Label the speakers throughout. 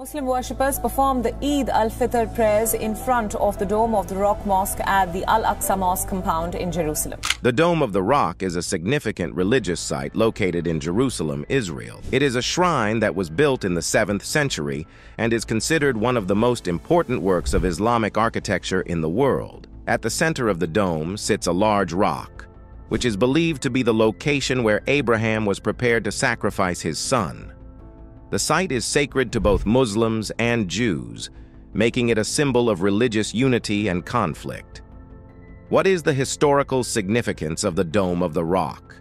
Speaker 1: Muslim worshippers performed the Eid al-Fitr prayers in front of the Dome of the Rock Mosque at the Al-Aqsa Mosque compound in Jerusalem.
Speaker 2: The Dome of the Rock is a significant religious site located in Jerusalem, Israel. It is a shrine that was built in the 7th century and is considered one of the most important works of Islamic architecture in the world. At the center of the dome sits a large rock, which is believed to be the location where Abraham was prepared to sacrifice his son. The site is sacred to both Muslims and Jews, making it a symbol of religious unity and conflict. What is the historical significance of the Dome of the Rock?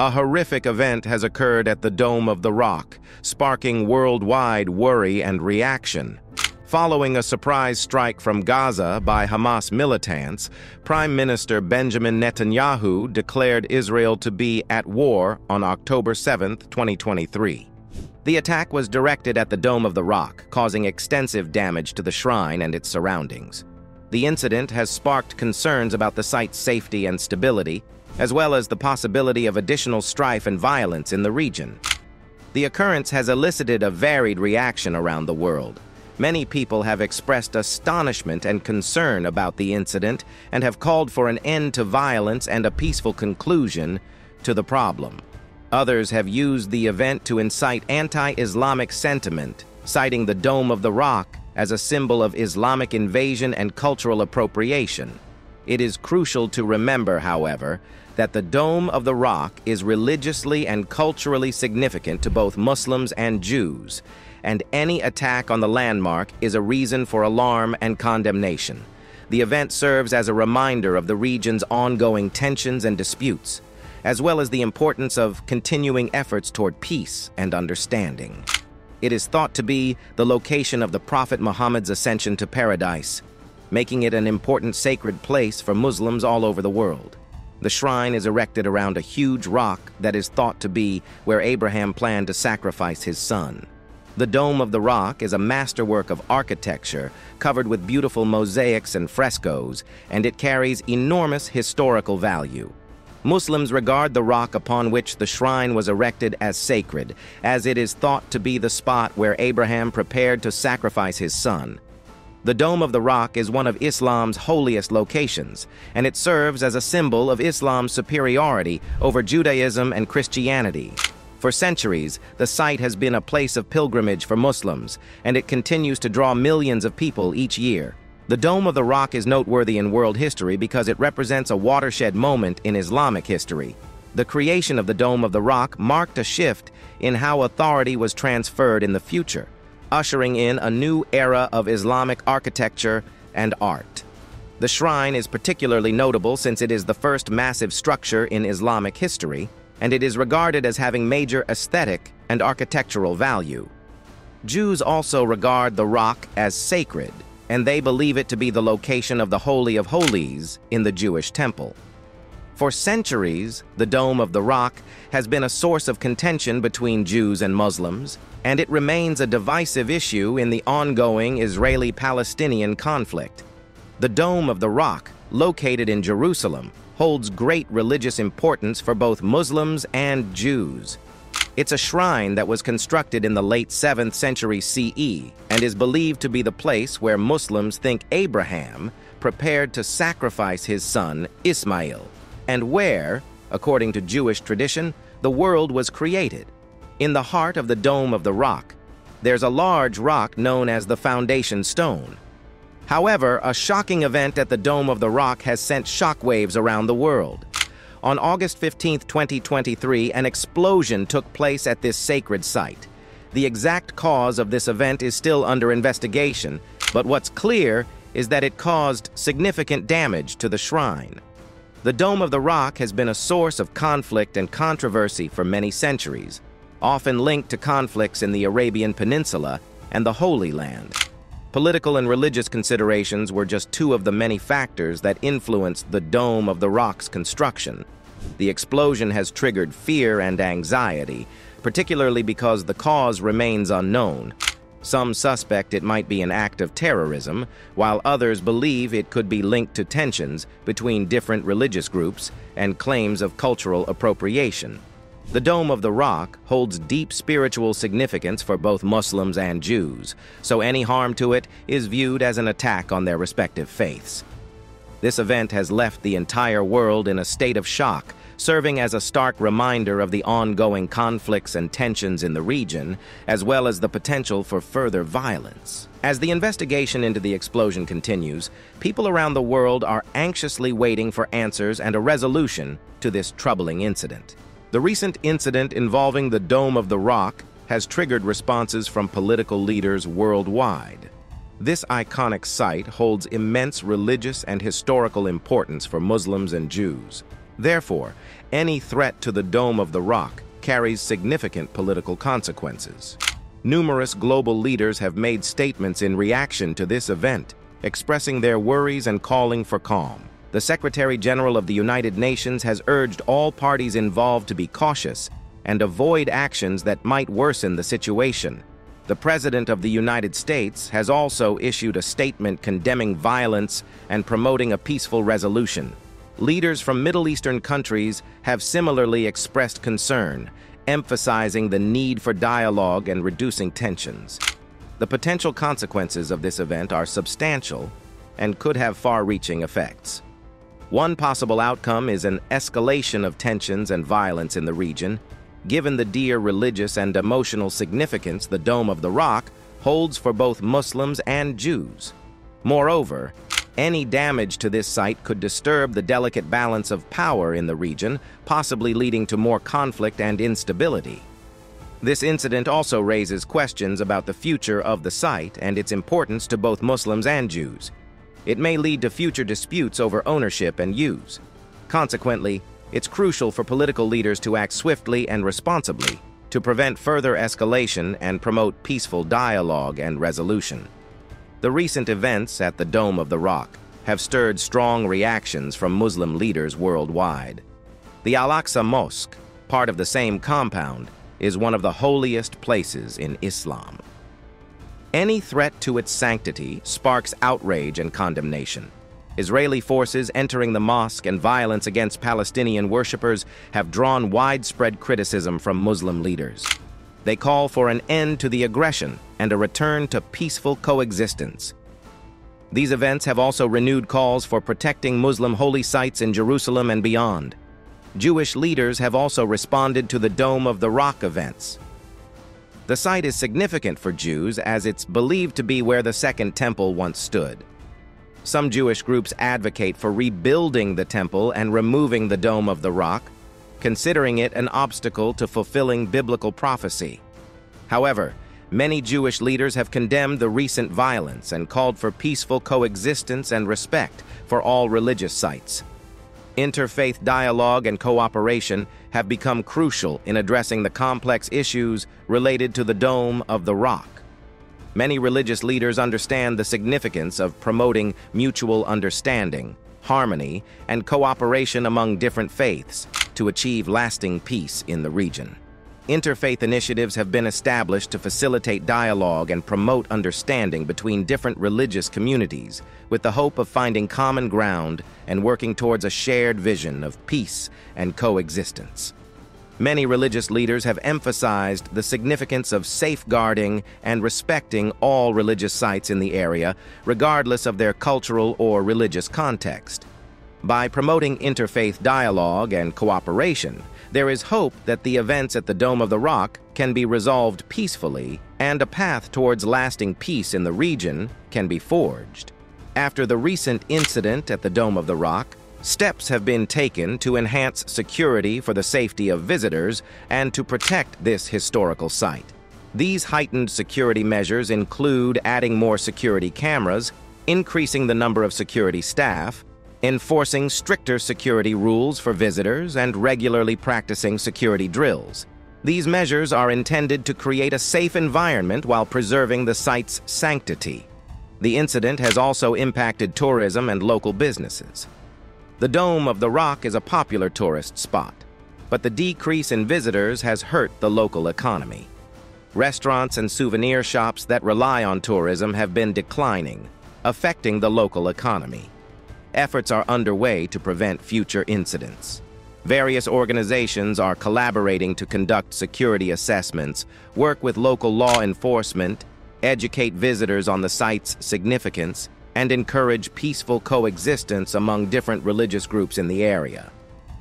Speaker 2: A horrific event has occurred at the Dome of the Rock, sparking worldwide worry and reaction. Following a surprise strike from Gaza by Hamas militants, Prime Minister Benjamin Netanyahu declared Israel to be at war on October 7, 2023. The attack was directed at the Dome of the Rock, causing extensive damage to the shrine and its surroundings. The incident has sparked concerns about the site's safety and stability, as well as the possibility of additional strife and violence in the region. The occurrence has elicited a varied reaction around the world. Many people have expressed astonishment and concern about the incident and have called for an end to violence and a peaceful conclusion to the problem. Others have used the event to incite anti-Islamic sentiment, citing the Dome of the Rock as a symbol of Islamic invasion and cultural appropriation. It is crucial to remember, however, that the Dome of the Rock is religiously and culturally significant to both Muslims and Jews, and any attack on the landmark is a reason for alarm and condemnation. The event serves as a reminder of the region's ongoing tensions and disputes, as well as the importance of continuing efforts toward peace and understanding. It is thought to be the location of the Prophet Muhammad's ascension to paradise, making it an important sacred place for Muslims all over the world. The shrine is erected around a huge rock that is thought to be where Abraham planned to sacrifice his son. The Dome of the Rock is a masterwork of architecture covered with beautiful mosaics and frescoes, and it carries enormous historical value. Muslims regard the rock upon which the shrine was erected as sacred, as it is thought to be the spot where Abraham prepared to sacrifice his son. The Dome of the Rock is one of Islam's holiest locations, and it serves as a symbol of Islam's superiority over Judaism and Christianity. For centuries, the site has been a place of pilgrimage for Muslims, and it continues to draw millions of people each year. The Dome of the Rock is noteworthy in world history because it represents a watershed moment in Islamic history. The creation of the Dome of the Rock marked a shift in how authority was transferred in the future, ushering in a new era of Islamic architecture and art. The shrine is particularly notable since it is the first massive structure in Islamic history, and it is regarded as having major aesthetic and architectural value. Jews also regard the rock as sacred, and they believe it to be the location of the Holy of Holies in the Jewish temple. For centuries, the Dome of the Rock has been a source of contention between Jews and Muslims, and it remains a divisive issue in the ongoing Israeli-Palestinian conflict. The Dome of the Rock, located in Jerusalem, holds great religious importance for both Muslims and Jews. It's a shrine that was constructed in the late 7th century CE and is believed to be the place where Muslims think Abraham prepared to sacrifice his son Ismail, and where, according to Jewish tradition, the world was created. In the heart of the Dome of the Rock, there's a large rock known as the Foundation Stone. However, a shocking event at the Dome of the Rock has sent shockwaves around the world. On August 15, 2023, an explosion took place at this sacred site. The exact cause of this event is still under investigation, but what's clear is that it caused significant damage to the shrine. The Dome of the Rock has been a source of conflict and controversy for many centuries, often linked to conflicts in the Arabian Peninsula and the Holy Land. Political and religious considerations were just two of the many factors that influenced the Dome of the Rock's construction. The explosion has triggered fear and anxiety, particularly because the cause remains unknown. Some suspect it might be an act of terrorism, while others believe it could be linked to tensions between different religious groups and claims of cultural appropriation. The Dome of the Rock holds deep spiritual significance for both Muslims and Jews, so any harm to it is viewed as an attack on their respective faiths. This event has left the entire world in a state of shock, serving as a stark reminder of the ongoing conflicts and tensions in the region, as well as the potential for further violence. As the investigation into the explosion continues, people around the world are anxiously waiting for answers and a resolution to this troubling incident. The recent incident involving the Dome of the Rock has triggered responses from political leaders worldwide. This iconic site holds immense religious and historical importance for Muslims and Jews. Therefore, any threat to the Dome of the Rock carries significant political consequences. Numerous global leaders have made statements in reaction to this event, expressing their worries and calling for calm the Secretary General of the United Nations has urged all parties involved to be cautious and avoid actions that might worsen the situation. The President of the United States has also issued a statement condemning violence and promoting a peaceful resolution. Leaders from Middle Eastern countries have similarly expressed concern, emphasizing the need for dialogue and reducing tensions. The potential consequences of this event are substantial and could have far-reaching effects. One possible outcome is an escalation of tensions and violence in the region, given the dear religious and emotional significance the Dome of the Rock holds for both Muslims and Jews. Moreover, any damage to this site could disturb the delicate balance of power in the region, possibly leading to more conflict and instability. This incident also raises questions about the future of the site and its importance to both Muslims and Jews. It may lead to future disputes over ownership and use. Consequently, it's crucial for political leaders to act swiftly and responsibly to prevent further escalation and promote peaceful dialogue and resolution. The recent events at the Dome of the Rock have stirred strong reactions from Muslim leaders worldwide. The Al-Aqsa Mosque, part of the same compound, is one of the holiest places in Islam. Any threat to its sanctity sparks outrage and condemnation. Israeli forces entering the mosque and violence against Palestinian worshippers have drawn widespread criticism from Muslim leaders. They call for an end to the aggression and a return to peaceful coexistence. These events have also renewed calls for protecting Muslim holy sites in Jerusalem and beyond. Jewish leaders have also responded to the Dome of the Rock events, the site is significant for Jews as it's believed to be where the Second Temple once stood. Some Jewish groups advocate for rebuilding the temple and removing the Dome of the Rock, considering it an obstacle to fulfilling biblical prophecy. However, many Jewish leaders have condemned the recent violence and called for peaceful coexistence and respect for all religious sites. Interfaith dialogue and cooperation have become crucial in addressing the complex issues related to the Dome of the Rock. Many religious leaders understand the significance of promoting mutual understanding, harmony, and cooperation among different faiths to achieve lasting peace in the region. Interfaith initiatives have been established to facilitate dialogue and promote understanding between different religious communities, with the hope of finding common ground and working towards a shared vision of peace and coexistence. Many religious leaders have emphasized the significance of safeguarding and respecting all religious sites in the area, regardless of their cultural or religious context. By promoting interfaith dialogue and cooperation, there is hope that the events at the Dome of the Rock can be resolved peacefully and a path towards lasting peace in the region can be forged. After the recent incident at the Dome of the Rock, steps have been taken to enhance security for the safety of visitors and to protect this historical site. These heightened security measures include adding more security cameras, increasing the number of security staff, enforcing stricter security rules for visitors, and regularly practicing security drills. These measures are intended to create a safe environment while preserving the site's sanctity. The incident has also impacted tourism and local businesses. The Dome of the Rock is a popular tourist spot, but the decrease in visitors has hurt the local economy. Restaurants and souvenir shops that rely on tourism have been declining, affecting the local economy efforts are underway to prevent future incidents. Various organizations are collaborating to conduct security assessments, work with local law enforcement, educate visitors on the site's significance, and encourage peaceful coexistence among different religious groups in the area.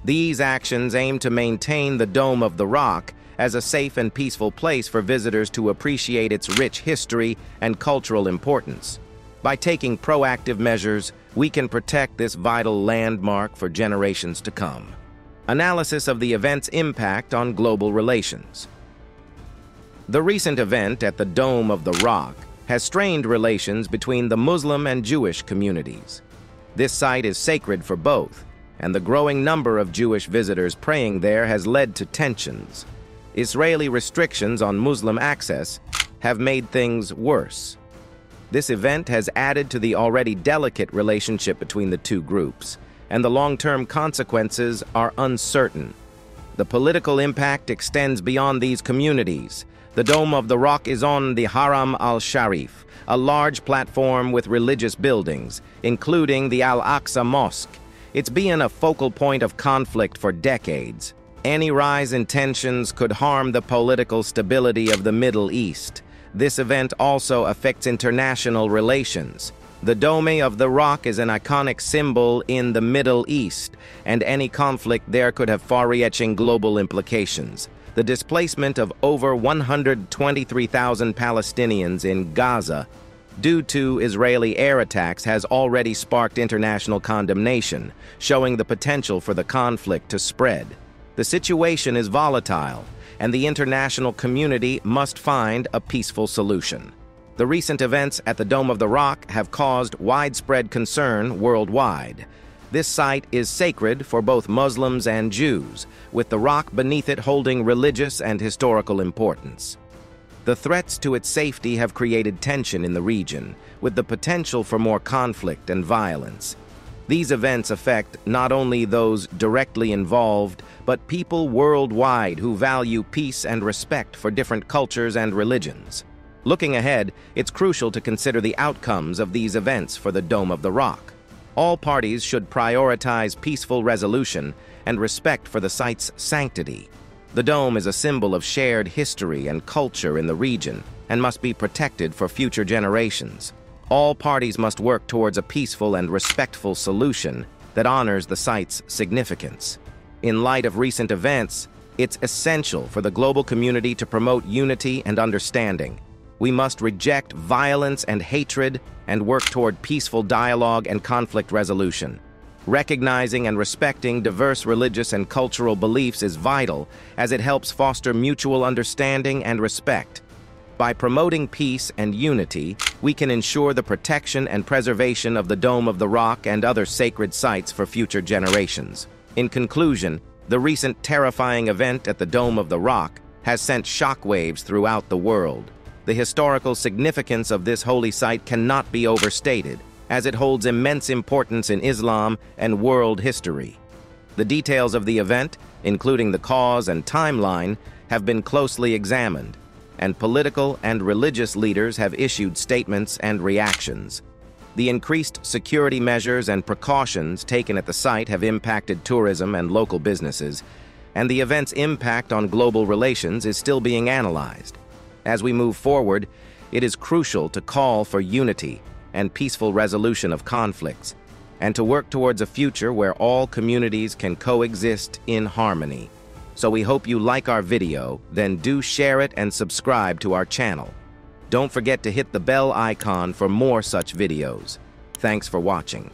Speaker 2: These actions aim to maintain the Dome of the Rock as a safe and peaceful place for visitors to appreciate its rich history and cultural importance. By taking proactive measures, we can protect this vital landmark for generations to come. Analysis of the event's impact on global relations. The recent event at the Dome of the Rock has strained relations between the Muslim and Jewish communities. This site is sacred for both, and the growing number of Jewish visitors praying there has led to tensions. Israeli restrictions on Muslim access have made things worse. This event has added to the already delicate relationship between the two groups and the long-term consequences are uncertain. The political impact extends beyond these communities. The Dome of the Rock is on the Haram al-Sharif, a large platform with religious buildings, including the Al-Aqsa Mosque. It's been a focal point of conflict for decades. Any rise in tensions could harm the political stability of the Middle East. This event also affects international relations. The Dome of the Rock is an iconic symbol in the Middle East, and any conflict there could have far-reaching global implications. The displacement of over 123,000 Palestinians in Gaza due to Israeli air attacks has already sparked international condemnation, showing the potential for the conflict to spread. The situation is volatile, and the international community must find a peaceful solution. The recent events at the Dome of the Rock have caused widespread concern worldwide. This site is sacred for both Muslims and Jews, with the rock beneath it holding religious and historical importance. The threats to its safety have created tension in the region, with the potential for more conflict and violence. These events affect not only those directly involved, but people worldwide who value peace and respect for different cultures and religions. Looking ahead, it's crucial to consider the outcomes of these events for the Dome of the Rock. All parties should prioritize peaceful resolution and respect for the site's sanctity. The dome is a symbol of shared history and culture in the region and must be protected for future generations. All parties must work towards a peaceful and respectful solution that honors the site's significance. In light of recent events, it's essential for the global community to promote unity and understanding we must reject violence and hatred and work toward peaceful dialogue and conflict resolution. Recognizing and respecting diverse religious and cultural beliefs is vital as it helps foster mutual understanding and respect. By promoting peace and unity, we can ensure the protection and preservation of the Dome of the Rock and other sacred sites for future generations. In conclusion, the recent terrifying event at the Dome of the Rock has sent shockwaves throughout the world. The historical significance of this holy site cannot be overstated, as it holds immense importance in Islam and world history. The details of the event, including the cause and timeline, have been closely examined, and political and religious leaders have issued statements and reactions. The increased security measures and precautions taken at the site have impacted tourism and local businesses, and the event's impact on global relations is still being analyzed. As we move forward, it is crucial to call for unity and peaceful resolution of conflicts, and to work towards a future where all communities can coexist in harmony. So we hope you like our video, then do share it and subscribe to our channel. Don't forget to hit the bell icon for more such videos. Thanks for watching.